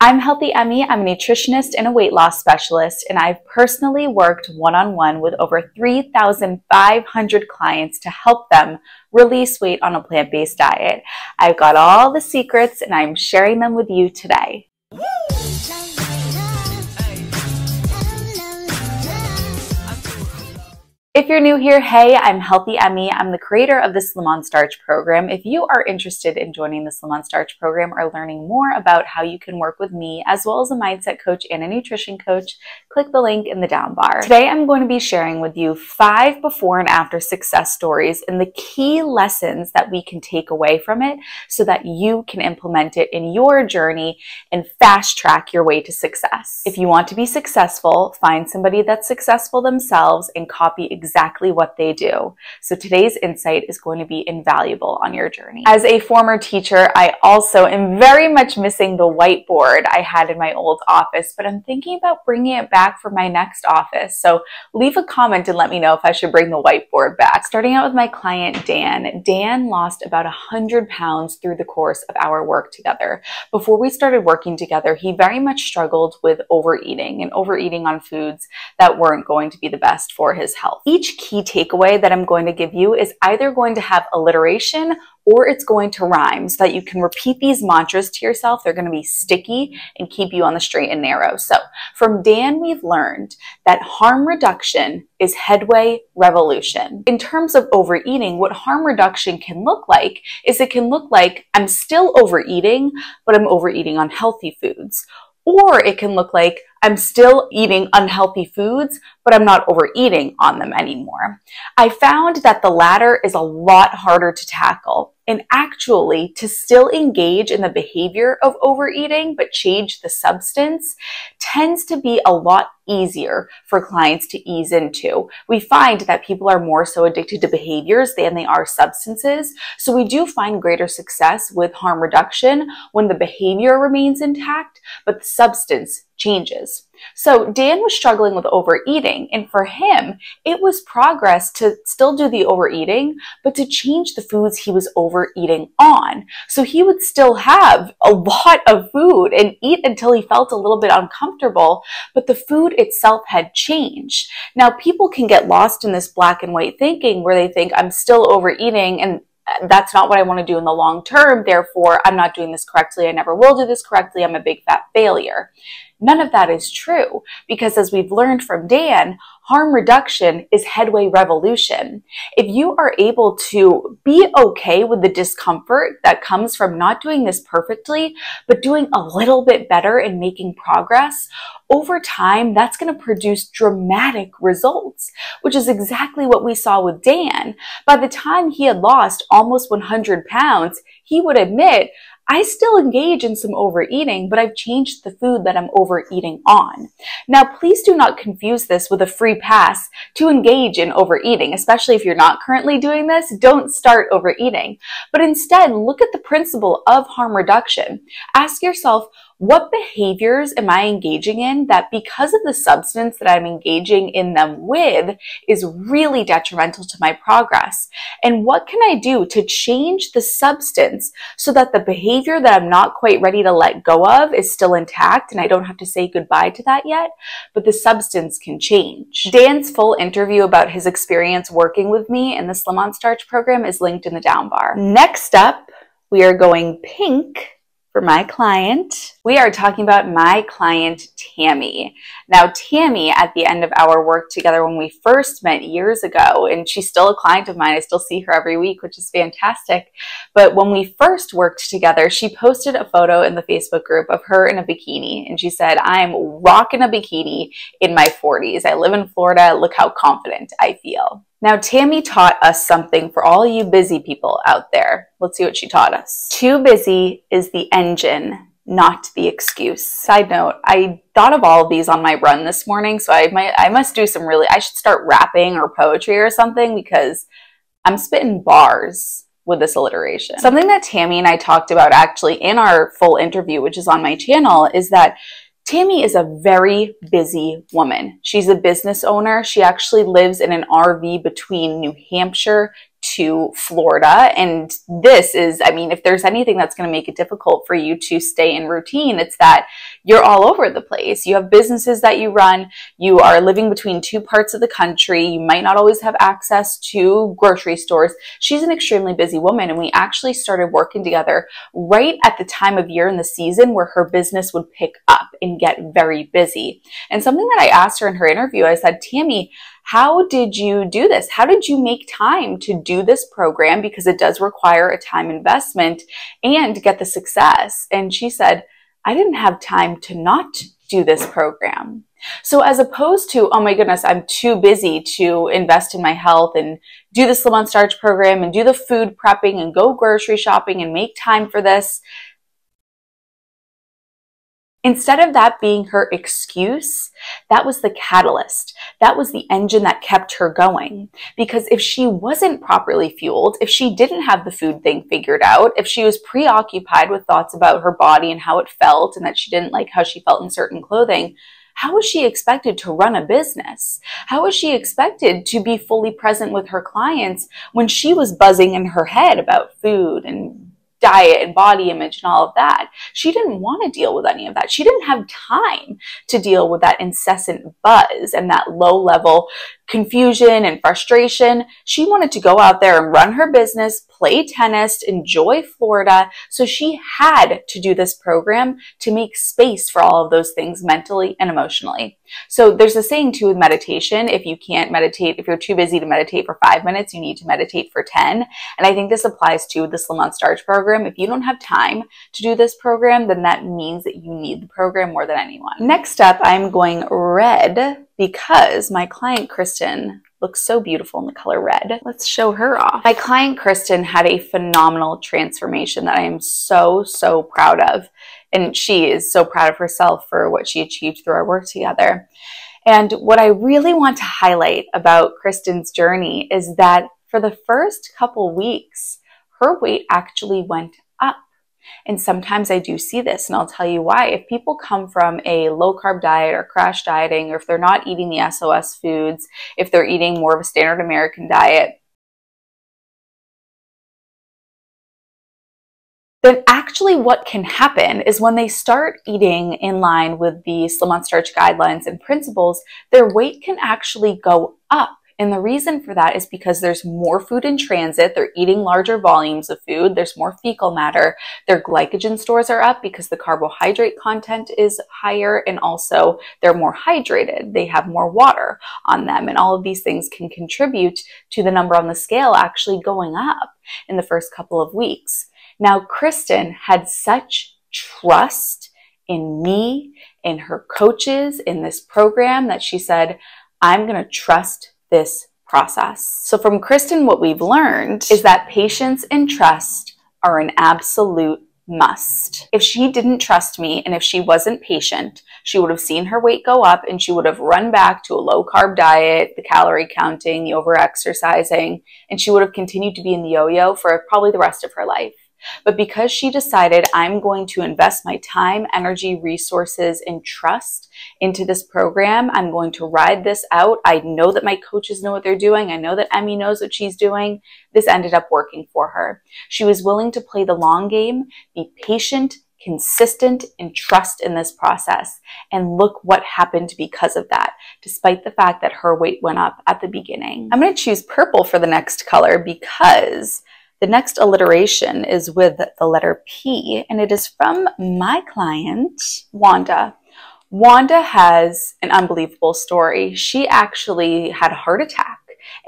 I'm Healthy Emmie. I'm a nutritionist and a weight loss specialist, and I've personally worked one on one with over 3,500 clients to help them release weight on a plant based diet. I've got all the secrets and I'm sharing them with you today. If you're new here, hey, I'm Healthy Emmie. I'm the creator of the Slim on Starch program. If you are interested in joining the Slim on Starch program or learning more about how you can work with me, as well as a mindset coach and a nutrition coach, click the link in the down bar. Today, I'm going to be sharing with you five before and after success stories and the key lessons that we can take away from it so that you can implement it in your journey and fast track your way to success. If you want to be successful, find somebody that's successful themselves and copy exactly what they do. So today's insight is going to be invaluable on your journey. As a former teacher, I also am very much missing the whiteboard I had in my old office, but I'm thinking about bringing it back for my next office. So leave a comment and let me know if I should bring the whiteboard back. Starting out with my client, Dan. Dan lost about 100 pounds through the course of our work together. Before we started working together, he very much struggled with overeating and overeating on foods that weren't going to be the best for his health. Each key takeaway that I'm going to give you is either going to have alliteration or it's going to rhyme so that you can repeat these mantras to yourself. They're going to be sticky and keep you on the straight and narrow. So from Dan, we've learned that harm reduction is headway revolution. In terms of overeating, what harm reduction can look like is it can look like I'm still overeating, but I'm overeating on healthy foods. Or it can look like I'm still eating unhealthy foods, but I'm not overeating on them anymore. I found that the latter is a lot harder to tackle and actually to still engage in the behavior of overeating but change the substance tends to be a lot easier for clients to ease into. We find that people are more so addicted to behaviors than they are substances. So we do find greater success with harm reduction when the behavior remains intact, but the substance changes. So Dan was struggling with overeating, and for him, it was progress to still do the overeating, but to change the foods he was overeating on. So he would still have a lot of food and eat until he felt a little bit uncomfortable, but the food itself had changed. Now, people can get lost in this black and white thinking where they think I'm still overeating and uh, that's not what I want to do in the long term. Therefore, I'm not doing this correctly. I never will do this correctly. I'm a big fat failure. None of that is true because as we've learned from Dan, harm reduction is headway revolution. If you are able to be okay with the discomfort that comes from not doing this perfectly, but doing a little bit better and making progress, over time, that's going to produce dramatic results, which is exactly what we saw with Dan. By the time he had lost almost 100 pounds, he would admit, I still engage in some overeating, but I've changed the food that I'm overeating on. Now, please do not confuse this with a free pass to engage in overeating, especially if you're not currently doing this. Don't start overeating, but instead look at the principle of harm reduction. Ask yourself, what behaviors am I engaging in that because of the substance that I'm engaging in them with is really detrimental to my progress? And what can I do to change the substance so that the behavior that I'm not quite ready to let go of is still intact and I don't have to say goodbye to that yet, but the substance can change. Dan's full interview about his experience working with me in the Slim on Starch program is linked in the down bar. Next up, we are going pink for my client. We are talking about my client, Tammy. Now, Tammy, at the end of our work together when we first met years ago, and she's still a client of mine, I still see her every week, which is fantastic. But when we first worked together, she posted a photo in the Facebook group of her in a bikini, and she said, I'm rocking a bikini in my 40s. I live in Florida. Look how confident I feel. Now, Tammy taught us something for all you busy people out there. Let's see what she taught us. Too busy is the engine, not the excuse. Side note, I thought of all of these on my run this morning, so I might I must do some really I should start rapping or poetry or something because I'm spitting bars with this alliteration. Something that Tammy and I talked about actually in our full interview, which is on my channel, is that Tammy is a very busy woman. She's a business owner. She actually lives in an RV between New Hampshire to Florida. And this is, I mean, if there's anything that's going to make it difficult for you to stay in routine, it's that you're all over the place. You have businesses that you run. You are living between two parts of the country. You might not always have access to grocery stores. She's an extremely busy woman. And we actually started working together right at the time of year in the season where her business would pick up and get very busy. And something that I asked her in her interview, I said, Tammy, how did you do this? How did you make time to do this program? Because it does require a time investment and get the success. And she said, I didn't have time to not do this program. So as opposed to, oh my goodness, I'm too busy to invest in my health and do the Slim on Starch program and do the food prepping and go grocery shopping and make time for this. Instead of that being her excuse, that was the catalyst. That was the engine that kept her going. Because if she wasn't properly fueled, if she didn't have the food thing figured out, if she was preoccupied with thoughts about her body and how it felt and that she didn't like how she felt in certain clothing, how was she expected to run a business? How was she expected to be fully present with her clients when she was buzzing in her head about food and diet and body image and all of that. She didn't want to deal with any of that. She didn't have time to deal with that incessant buzz and that low level confusion and frustration. She wanted to go out there and run her business, play tennis, enjoy Florida. So she had to do this program to make space for all of those things mentally and emotionally. So there's a saying too with meditation. If you can't meditate, if you're too busy to meditate for five minutes, you need to meditate for 10. And I think this applies to the Slim on Starch program. If you don't have time to do this program, then that means that you need the program more than anyone. Next up, I'm going red because my client Kristen looks so beautiful in the color red. Let's show her off. My client Kristen had a phenomenal transformation that I am so, so proud of. And she is so proud of herself for what she achieved through our work together. And what I really want to highlight about Kristen's journey is that for the first couple weeks, her weight actually went up. And sometimes I do see this, and I'll tell you why. If people come from a low carb diet or crash dieting, or if they're not eating the SOS foods, if they're eating more of a standard American diet, then actually what can happen is when they start eating in line with the Slim on Starch guidelines and principles, their weight can actually go up and the reason for that is because there's more food in transit. They're eating larger volumes of food. There's more fecal matter. Their glycogen stores are up because the carbohydrate content is higher and also they're more hydrated. They have more water on them. And all of these things can contribute to the number on the scale actually going up in the first couple of weeks. Now, Kristen had such trust in me, in her coaches, in this program that she said, I'm going to trust this process. So from Kristen, what we've learned is that patience and trust are an absolute must. If she didn't trust me and if she wasn't patient, she would have seen her weight go up and she would have run back to a low carb diet, the calorie counting, the over exercising, and she would have continued to be in the yo yo for probably the rest of her life. But because she decided I'm going to invest my time, energy, resources, and trust into this program, I'm going to ride this out. I know that my coaches know what they're doing. I know that Emmie knows what she's doing. This ended up working for her. She was willing to play the long game, be patient, consistent, and trust in this process. And look what happened because of that, despite the fact that her weight went up at the beginning. I'm going to choose purple for the next color because the next alliteration is with the letter P, and it is from my client, Wanda. Wanda has an unbelievable story. She actually had a heart attack,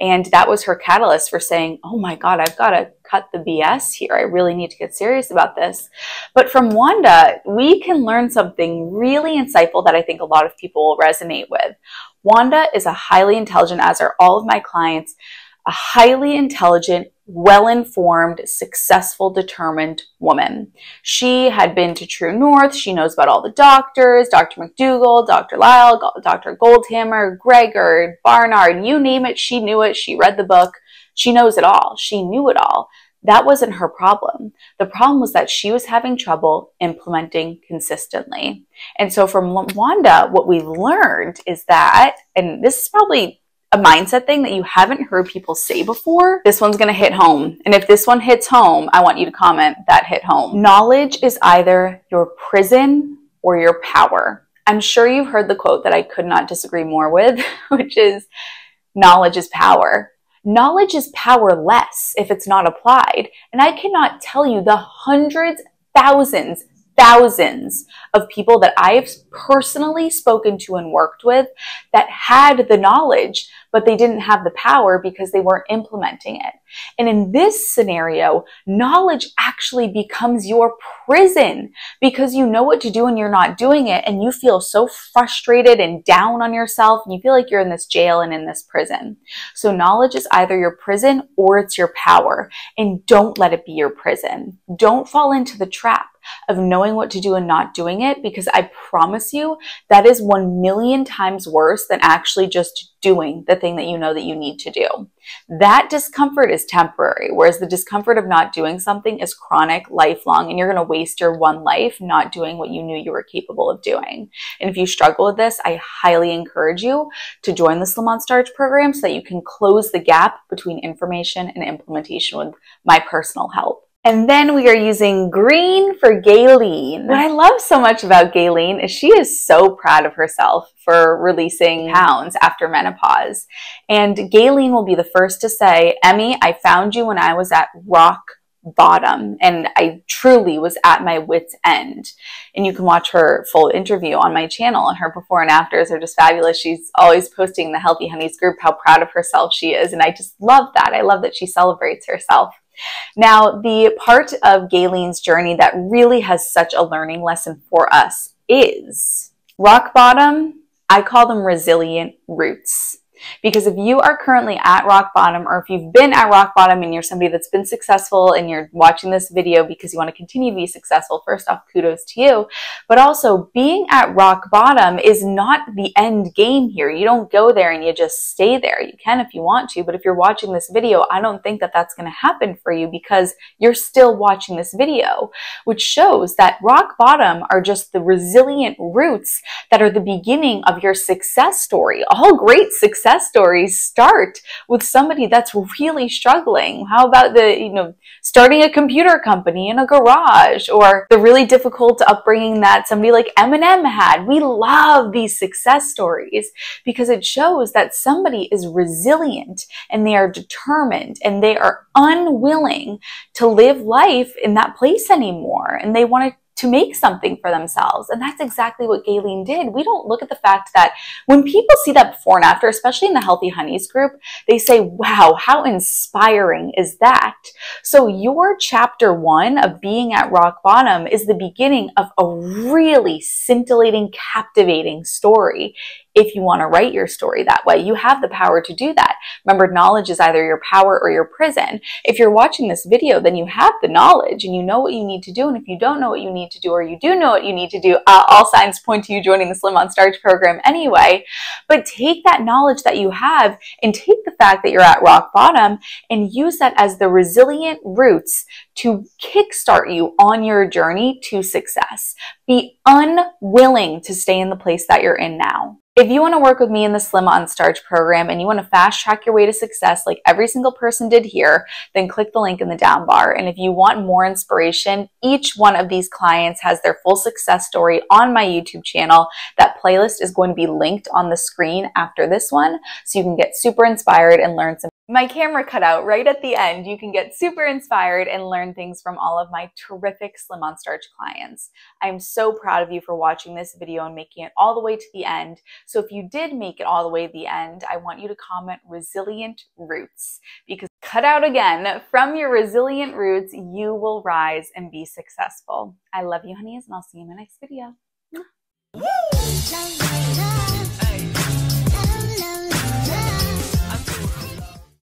and that was her catalyst for saying, Oh my God, I've got to cut the BS here. I really need to get serious about this. But from Wanda, we can learn something really insightful that I think a lot of people will resonate with. Wanda is a highly intelligent, as are all of my clients, a highly intelligent, well-informed, successful, determined woman. She had been to True North. She knows about all the doctors, Dr. McDougall, Dr. Lisle, Dr. Goldhamer, Greger, Barnard, you name it. She knew it. She read the book. She knows it all. She knew it all. That wasn't her problem. The problem was that she was having trouble implementing consistently. And so from Wanda, what we've learned is that, and this is probably a mindset thing that you haven't heard people say before, this one's gonna hit home. And if this one hits home, I want you to comment that hit home. Knowledge is either your prison or your power. I'm sure you've heard the quote that I could not disagree more with, which is knowledge is power. Knowledge is powerless if it's not applied. And I cannot tell you the hundreds, thousands, thousands of people that I've personally spoken to and worked with that had the knowledge, but they didn't have the power because they weren't implementing it. And in this scenario, knowledge actually becomes your prison because you know what to do and you're not doing it. And you feel so frustrated and down on yourself. And you feel like you're in this jail and in this prison. So knowledge is either your prison or it's your power. And don't let it be your prison. Don't fall into the trap of knowing what to do and not doing it because I promise you that is one million times worse than actually just doing the thing that you know that you need to do. That discomfort is temporary, whereas the discomfort of not doing something is chronic, lifelong, and you're going to waste your one life not doing what you knew you were capable of doing. And if you struggle with this, I highly encourage you to join the Slim on Starch program so that you can close the gap between information and implementation with my personal help. And then we are using green for Gayleen. What I love so much about Gayleen is she is so proud of herself for releasing pounds after menopause. And Gayleen will be the first to say, Emmie, I found you when I was at rock bottom and I truly was at my wits end. And you can watch her full interview on my channel and her before and afters are just fabulous. She's always posting the Healthy Hunnies group how proud of herself she is. And I just love that. I love that she celebrates herself. Now, the part of Galen's journey that really has such a learning lesson for us is rock bottom. I call them resilient roots. Because if you are currently at rock bottom, or if you've been at rock bottom and you're somebody that's been successful and you're watching this video because you want to continue to be successful, first off, kudos to you. But also, being at rock bottom is not the end game here. You don't go there and you just stay there. You can if you want to, but if you're watching this video, I don't think that that's going to happen for you because you're still watching this video, which shows that rock bottom are just the resilient roots that are the beginning of your success story. All great success success stories start with somebody that's really struggling. How about the, you know, starting a computer company in a garage or the really difficult upbringing that somebody like Eminem had? We love these success stories because it shows that somebody is resilient and they are determined and they are unwilling to live life in that place anymore. And they want to to make something for themselves. And that's exactly what Gayleen did. We don't look at the fact that when people see that before and after, especially in the Healthy Hunnies group, they say, wow, how inspiring is that? So your chapter one of being at rock bottom is the beginning of a really scintillating, captivating story if you want to write your story that way. You have the power to do that. Remember, knowledge is either your power or your prison. If you're watching this video, then you have the knowledge and you know what you need to do. And if you don't know what you need to do or you do know what you need to do, uh, all signs point to you joining the Slim on Starch program anyway. But take that knowledge that you have and take the fact that you're at rock bottom and use that as the resilient roots to kickstart you on your journey to success. Be unwilling to stay in the place that you're in now. If you want to work with me in the Slim on Starch program and you want to fast track your way to success like every single person did here, then click the link in the down bar. And if you want more inspiration, each one of these clients has their full success story on my YouTube channel. That playlist is going to be linked on the screen after this one so you can get super inspired and learn some my camera cut out right at the end. You can get super inspired and learn things from all of my terrific Slim on Starch clients. I'm so proud of you for watching this video and making it all the way to the end. So if you did make it all the way to the end, I want you to comment resilient roots because cut out again from your resilient roots, you will rise and be successful. I love you, honeys, and I'll see you in my next video.